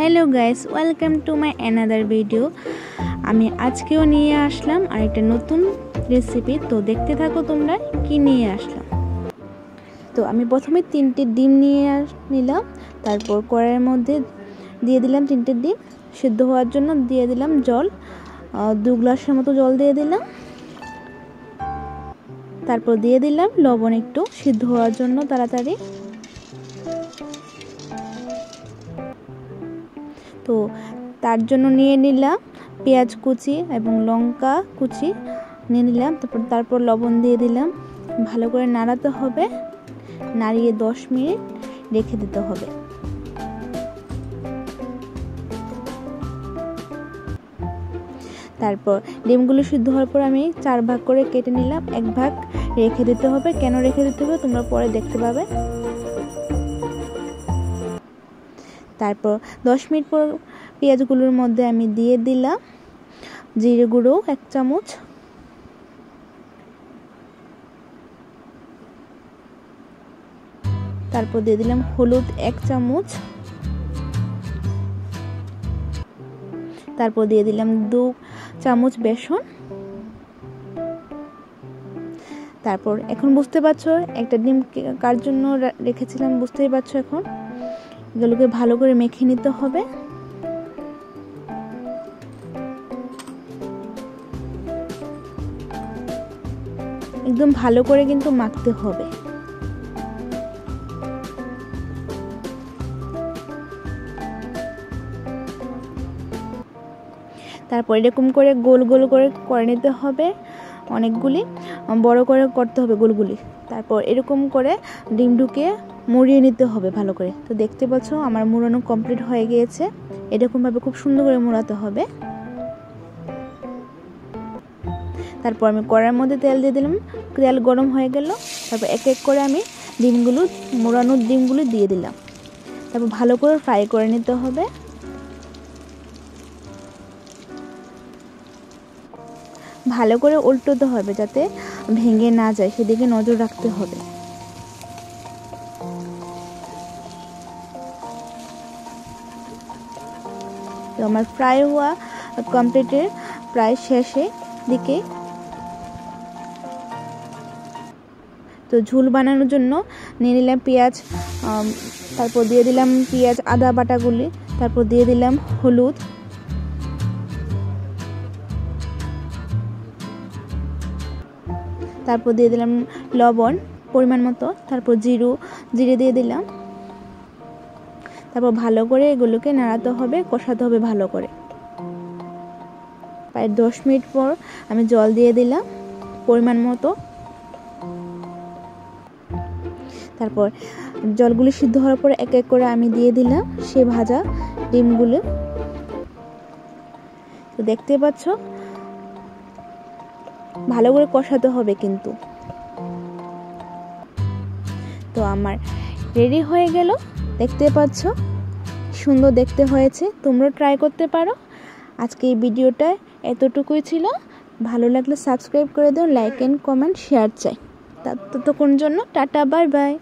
Hello guys welcome to my another video আমি আজকেও নিয়ে আসলাম আর একটা নতুন রেসিপি তো দেখতে থাকো তোমরা কি নিয়ে আসলাম। তো আমি প্রথমে তিনটে ডিম নিয়ে নিলাম। তারপর কড়াইয়ের মধ্যে দিয়ে দিলাম তিনটে ডিম। সিদ্ধ হওয়ার জন্য দিয়ে দিলাম জল। দু গ্লাসের মতো জল দিয়ে দিলাম। তারপর দিয়ে দিলাম লবণ একটু। সিদ্ধ হওয়ার জন্য তাড়াতাড়ি তো তার জন্য নিয়ে নিলাম পেঁয়াজ কুচি এবং লঙ্কা কুচি নিয়ে নিলাম। তারপর তারপর লবণ দিয়ে দিলাম। ভালো করে নাড়াতে হবে। নাড়িয়ে দশ মিনিট রেখে দিতে হবে। তারপর ডিমগুলো সিদ্ধ হওয়ার পর আমি চার ভাগ করে কেটে নিলাম। এক ভাগ রেখে দিতে হবে। কেন রেখে দিতে হবে তোমরা পরে দেখতে পাবে। তারপর দশ মিনিট পর পেঁয়াজগুলোর মধ্যে আমি দিয়ে দিলাম জিরে গুঁড়ো, এক চামচ। তারপর দিয়ে দিলাম হলুদ, এক চামচ। তারপর দিয়ে দিলাম দু চামচ বেসন। তারপর, এখন বুঝতে পারছ, একটা ডিম কার জন্য রেখেছিলাম বুঝতেই পারছ এখন? এগুলোকে ভালো করে মেখে নিতে হবে। একদম ভালো করে কিন্তু মাখতে হবে। তারপর এরকম করে গোল গোল করে করে নিতে হবে অনেকগুলি। বড় করে করতে হবে গোলগুলি। তারপর এরকম করে ডিম ঢুকিয়ে মুড়িয়ে নিতে হবে ভালো করে। তো দেখতে পাচ্ছ, আমার মুড়ানো কমপ্লিট হয়ে গিয়েছে। এরকমভাবে খুব সুন্দর করে মোড়াতে হবে। তারপর আমি কড়ার মধ্যে তেল দিয়ে দিলাম। তেল গরম হয়ে গেল। তারপর এক এক করে আমি ডিমগুলো, মোড়ানোর ডিমগুলো দিয়ে দিলাম। তারপর ভালো করে ফ্রাই করে নিতে হবে। ভালো করে উল্টোতে হবে যাতে ভেঙে না যায়। সেদিকে নজর রাখতে হবে। তো আমার ফ্রাই হওয়া কমপ্লিটের প্রায় শেষে দিকে। তো ঝুল বানানোর জন্য নিয়ে নিলাম পেঁয়াজ তারপর দিয়ে দিলাম পেঁয়াজ, আদা বাটাগুলি, তারপর দিয়ে দিলাম হলুদ। তারপর দিয়ে দিলাম লবণ পরিমাণ মতো, তারপর জিরু, জিরে দিয়ে দিলাম। তারপর ভালো করে এগুলোকে নাড়াতে হবে, কষাতে হবে ভালো করে। প্রায় দশ মিনিট পর আমি জল দিয়ে দিলাম পরিমাণ মতো। তারপর জলগুলি সিদ্ধ হওয়ার পর এক এক করে আমি দিয়ে দিলাম সে ভাজা ডিমগুলো। তো দেখতে পাচ্ছ, ভালো করে কষাতে হবে কিন্তু। তো আমার রেডি হয়ে গেল, দেখতে পাচ্ছ? সুন্দর দেখতে হয়েছে তোমরা ট্রাই করতে পারো। আজকে এই ভিডিওটা এতটুকুই ছিল। ভালো লাগলে সাবস্ক্রাইব করে দাও লাইক অ্যান্ড কমেন্ট শেয়ার চাই। ততক্ষণ জন্য টাটা বাই বাই